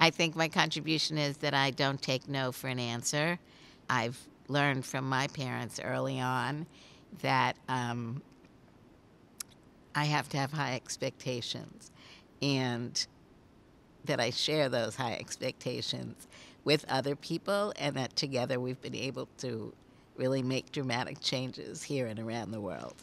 I think my contribution is that I don't take no for an answer. I've learned from my parents early on that um, I have to have high expectations and that I share those high expectations with other people, and that together we've been able to really make dramatic changes here and around the world.